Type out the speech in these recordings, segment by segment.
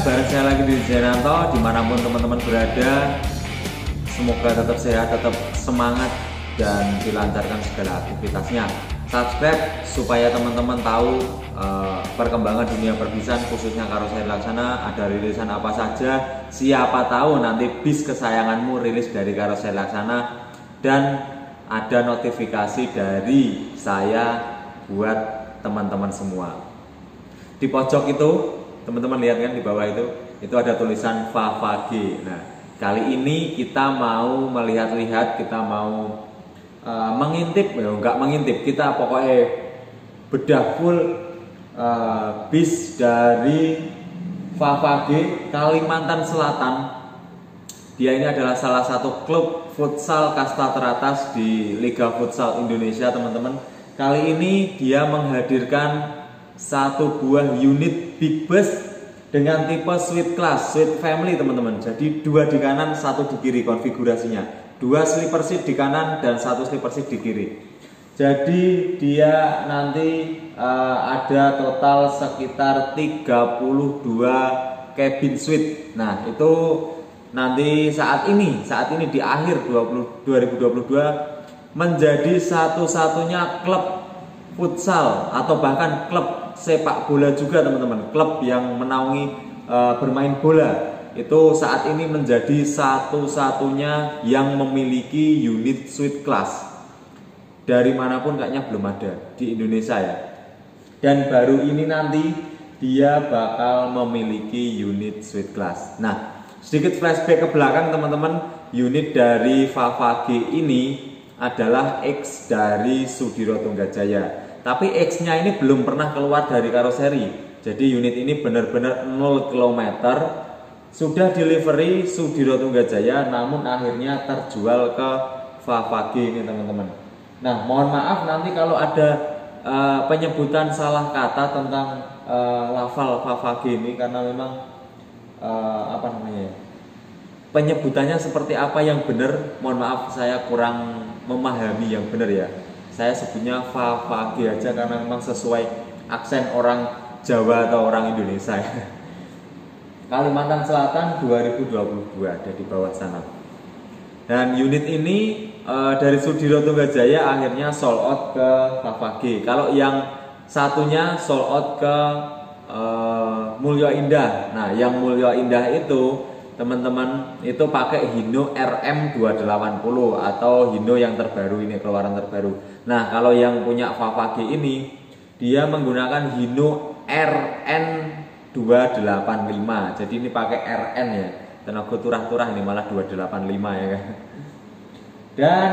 Saya lagi di Jenanto Di mana pun teman-teman berada. Semoga tetap sehat, tetap semangat Dan dilancarkan segala aktivitasnya. Subscribe supaya teman-teman tahu uh, Perkembangan dunia perbisan Khususnya karoseri laksana. Ada rilisan apa saja Siapa tahu nanti bis kesayanganmu rilis dari karoseri laksana. Dan ada notifikasi dari saya buat teman-teman semua. Di pojok itu teman-teman lihat kan di bawah itu itu ada tulisan Favage nah kali ini kita mau melihat-lihat kita mau uh, mengintip. Ya enggak mengintip kita pokoknya bedah full uh, bis dari Favage Kalimantan Selatan. Dia ini adalah salah satu klub futsal kasta teratas di Liga Futsal Indonesia teman-teman. Kali ini dia menghadirkan satu buah unit big bus dengan tipe suite class, suite family teman-teman. Jadi dua di kanan, satu di kiri konfigurasinya. Dua sleeper seat di kanan dan satu sleeper seat di kiri. Jadi dia nanti uh, ada total sekitar 32 cabin suite. Nah, itu nanti saat ini, saat ini di akhir 20, 2022 menjadi satu-satunya klub futsal atau bahkan klub sepak bola juga teman-teman. Klub yang menaungi e, bermain bola. Itu saat ini menjadi satu-satunya yang memiliki unit suite class. Dari mana pun kayaknya belum ada di Indonesia ya. Dan baru ini nanti dia bakal memiliki unit suite class. Nah sedikit flashback ke belakang teman-teman. Unit dari Favage ini adalah X dari Sudiro Tunggajaya tapi X-nya ini belum pernah keluar dari karoseri. Jadi unit ini benar-benar 0 km sudah delivery Sudiro Tunggajaya namun akhirnya terjual ke Favage ini teman-teman. Nah, mohon maaf nanti kalau ada uh, penyebutan salah kata tentang uh, lafal Favage ini karena memang uh, apa namanya? Penyebutannya seperti apa yang benar? Mohon maaf saya kurang memahami yang benar ya saya sebutnya Favage aja karena memang sesuai aksen orang Jawa atau orang Indonesia. Kalimantan Selatan 2022 ada di bawah sana. Dan unit ini e, dari Sudiro Tunggajaya akhirnya sold out ke Favage kalau yang satunya sold out ke e, Mulyo Indah. Nah yang Mulyo Indah itu teman-teman itu pakai Hino RM280 atau Hino yang terbaru ini keluaran terbaru. Nah, kalau yang punya Favage ini dia menggunakan Hino RN285. Jadi ini pakai RN ya. Tenaga turah-turah ini malah 285 ya kan. Dan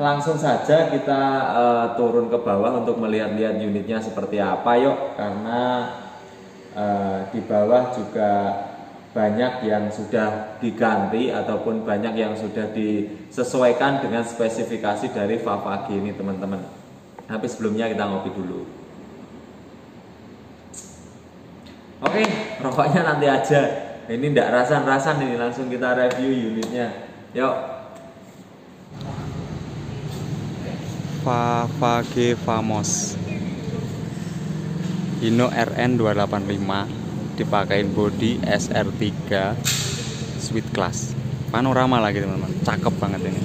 langsung saja kita uh, turun ke bawah untuk melihat-lihat unitnya seperti apa yuk karena uh, di bawah juga banyak yang sudah diganti ataupun banyak yang sudah disesuaikan dengan spesifikasi dari Favage ini teman-teman. Tapi sebelumnya kita ngopi dulu. Oke rokoknya nanti aja. Ini tidak rasan-rasan ini langsung kita review unitnya. Yuk. Favage Famos. Hino RN 285 dipakein body SR3 Sweet Class. Panorama lagi teman-teman. Cakep banget ini.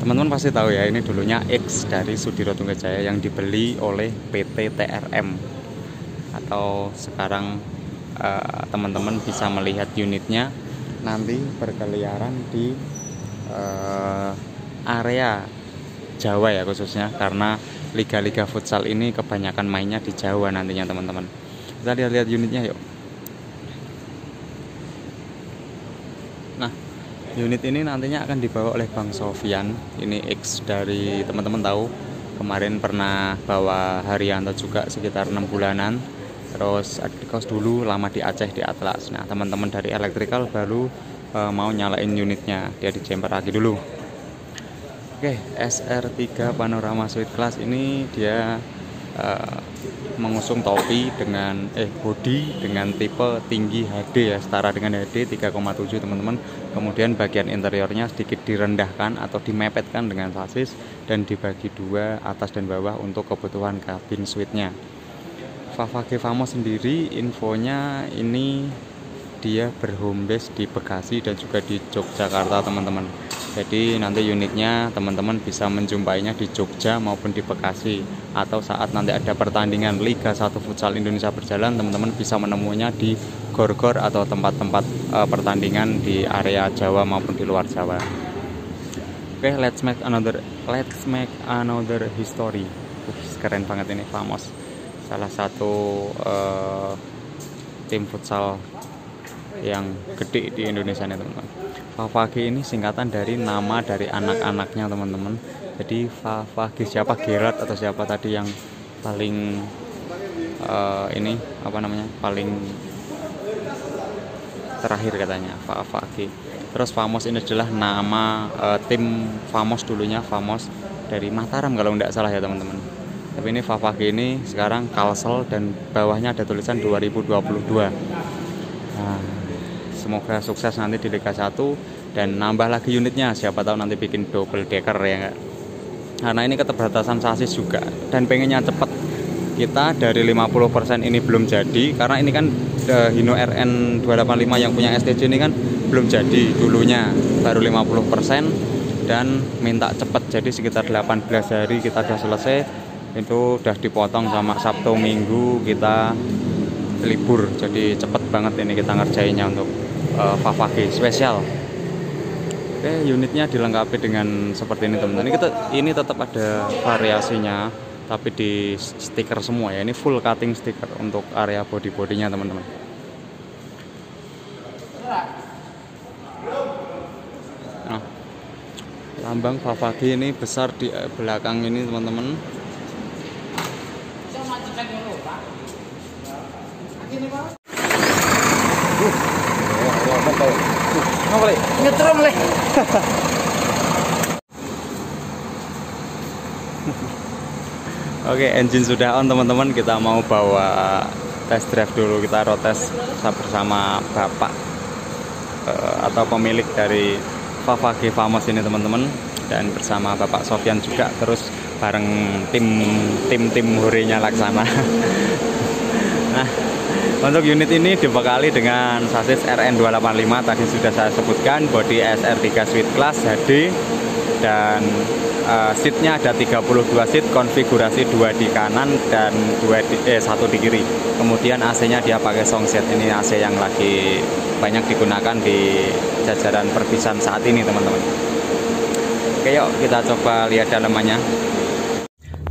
Teman-teman pasti tahu ya ini dulunya X dari Sudiro Tunggajaya yang dibeli oleh PT TRM atau sekarang uh, teman-teman bisa melihat unitnya nanti berkeliaran di uh, area Jawa ya khususnya. Karena liga-liga futsal ini kebanyakan mainnya di Jawa nantinya teman-teman kita lihat-lihat unitnya yuk. Nah unit ini nantinya akan dibawa oleh Bang Sofian. Ini X dari teman-teman tahu. Kemarin pernah bawa Haryanto juga sekitar enam bulanan. Terus kos dulu lama di Aceh di Atlas. Nah teman-teman dari elektrikal baru uh, mau nyalain unitnya. Dia dijemper lagi dulu. Oke SR3 Panorama Suite Class ini dia uh, mengusung topi dengan eh body dengan tipe tinggi HD ya setara dengan HD 3,7 teman-teman. Kemudian bagian interiornya sedikit direndahkan atau dimepetkan dengan sasis dan dibagi dua atas dan bawah untuk kebutuhan kabin suite-nya. Favage Famos sendiri infonya ini dia berhome di Bekasi dan juga di Yogyakarta teman-teman jadi nanti unitnya teman-teman bisa menjumpainya di Jogja maupun di Bekasi. Atau saat nanti ada pertandingan Liga 1 Futsal Indonesia berjalan teman-teman bisa menemunya di gor-gor atau tempat-tempat uh, pertandingan di area Jawa maupun di luar Jawa. Oke okay, let's make another let's make another history. Uh, keren banget ini Famos salah satu uh, tim futsal yang gede di Indonesia nih teman-teman Favage ini singkatan dari nama dari anak-anaknya teman-teman. Jadi Favage siapa? Gerard atau siapa tadi yang paling uh, ini apa namanya paling terakhir katanya Favage terus Famos ini adalah nama uh, tim Famos dulunya Famos dari Mataram kalau tidak salah ya teman-teman. Tapi ini Favage ini sekarang Kalsel dan bawahnya ada tulisan 2022 nah semoga sukses nanti di Liga 1 dan nambah lagi unitnya. Siapa tahu nanti bikin double decker ya enggak karena ini keterbatasan sasis juga. Dan pengennya cepet. Kita dari 50% ini belum jadi. Karena ini kan uh, Hino RN 285 yang punya STJ ini kan belum jadi dulunya. Baru 50% dan minta cepet. Jadi sekitar 18 hari kita sudah selesai. Itu udah dipotong sama Sabtu Minggu kita libur. Jadi cepet banget ini kita ngerjainnya untuk uh, spesial Oke, unitnya dilengkapi dengan seperti ini teman-teman. Ini kita ini tetap ada variasinya, tapi di stiker semua ya. Ini full cutting stiker untuk area body bodinya teman-teman. Nah, lambang Favage ini besar di belakang ini teman-teman. Ngetrum leh. Oke, engine sudah on teman-teman. Kita mau bawa test drive dulu. Kita road test bersama bapak uh, atau pemilik dari Favage Famos ini teman-teman dan bersama Bapak Sofyan juga terus bareng tim tim tim hurinya laksana. nah, untuk unit ini dibekali dengan sasis RN285 tadi sudah saya sebutkan body SR3 Suite Class HD dan uh, seatnya ada 32 seat konfigurasi dua di kanan dan dua di, eh, satu di kiri. Kemudian AC-nya dia pakai song set. Ini AC yang lagi banyak digunakan di jajaran perpisahan saat ini teman-teman. Oke yuk kita coba lihat dalamannya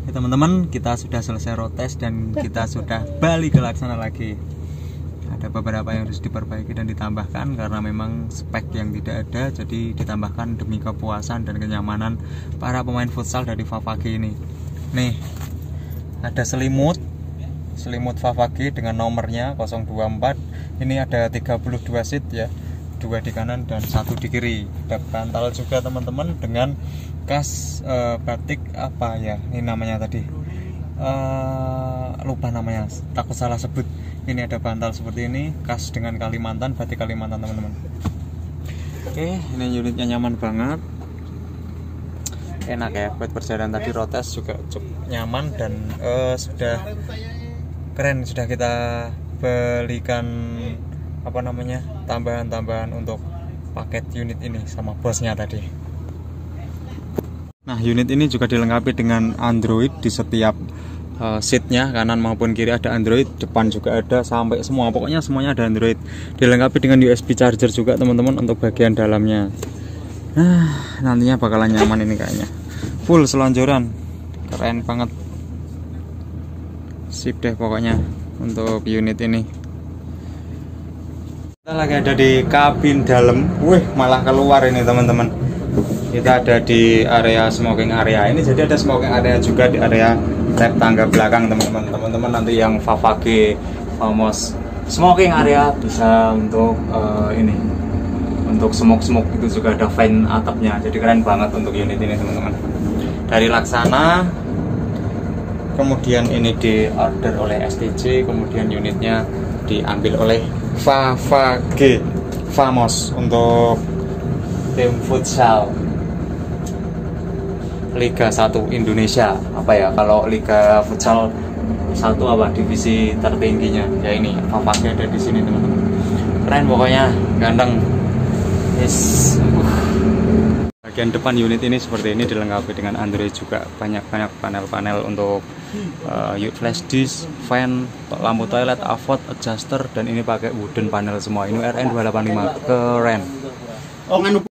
Oke teman-teman kita sudah selesai road dan kita sudah balik ke laksana lagi. Ada beberapa yang harus diperbaiki dan ditambahkan karena memang spek yang tidak ada jadi ditambahkan demi kepuasan dan kenyamanan para pemain futsal dari Favage ini. Nih ada selimut selimut Favage dengan nomornya 024 ini ada 32 seat ya dua di kanan dan satu di kiri. Ada bantal juga teman-teman dengan kas uh, batik apa ya ini namanya tadi? Uh, lupa namanya takut salah sebut. Ini ada bantal seperti ini khas dengan Kalimantan batik Kalimantan teman-teman. Oke ini unitnya nyaman banget. Enak ya buat perjalanan tadi rotes juga cukup nyaman dan uh, sudah keren. Sudah kita belikan apa namanya tambahan-tambahan untuk paket unit ini sama bosnya tadi nah unit ini juga dilengkapi dengan Android di setiap uh, seatnya kanan maupun kiri ada Android depan juga ada sampai semua. Pokoknya semuanya ada Android. Dilengkapi dengan USB charger juga teman-teman untuk bagian dalamnya. Nah nantinya bakalan nyaman ini kayaknya. Full selonjoran. Keren banget. Sip deh pokoknya untuk unit ini. Kita lagi ada di kabin dalam. Wih malah keluar ini teman-teman kita ada di area smoking area ini jadi ada smoking area juga di area lab tangga belakang teman-teman. Teman-teman nanti yang Favage Famos smoking area bisa untuk uh, ini untuk smoke smoke itu juga ada fan atapnya. Jadi keren banget untuk unit ini teman-teman. Dari Laksana kemudian ini di order oleh STJ kemudian unitnya diambil oleh Favage Famos untuk tim futsal. Liga 1 Indonesia. Apa ya? Kalau Liga futsal satu apa? Divisi tertingginya. Ya ini Favage ada di sini teman-teman. Keren pokoknya. Ganteng. Yes. Bagian depan unit ini seperti ini dilengkapi dengan Android juga. Banyak-banyak panel-panel untuk uh, flash disk, fan, lampu toilet, avot, adjuster dan ini pakai wooden panel semua. Ini RN285 keren. Oh